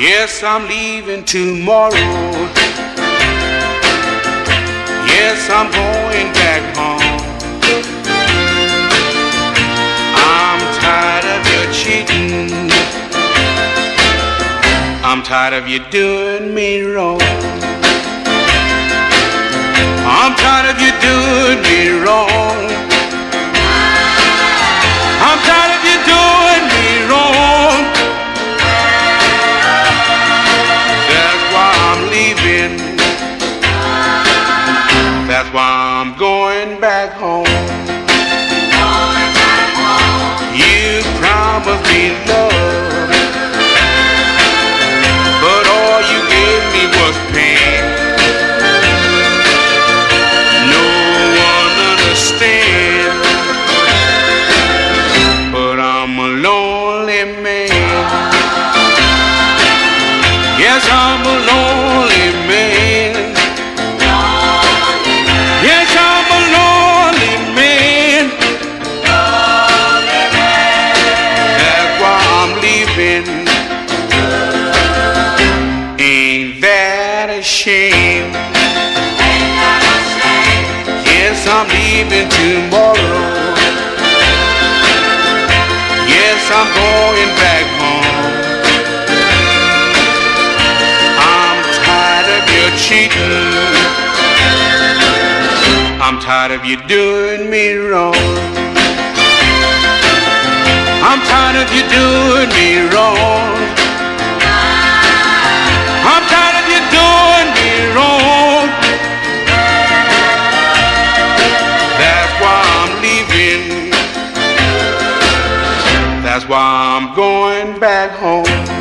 Yes, I'm leaving tomorrow. Yes, I'm going back home. I'm tired of your cheating. I'm tired of you doing me wrong. Going back home. You promised me love, but all you gave me was pain. No one understands, but I'm a lonely man. Yes, I'm a lonely that a shame? Yes, I'm leaving tomorrow. Yes, I'm going back home. I'm tired of your cheating. I'm tired of you doing me wrong. I'm tired of you doing me wrong. Why I'm going back home.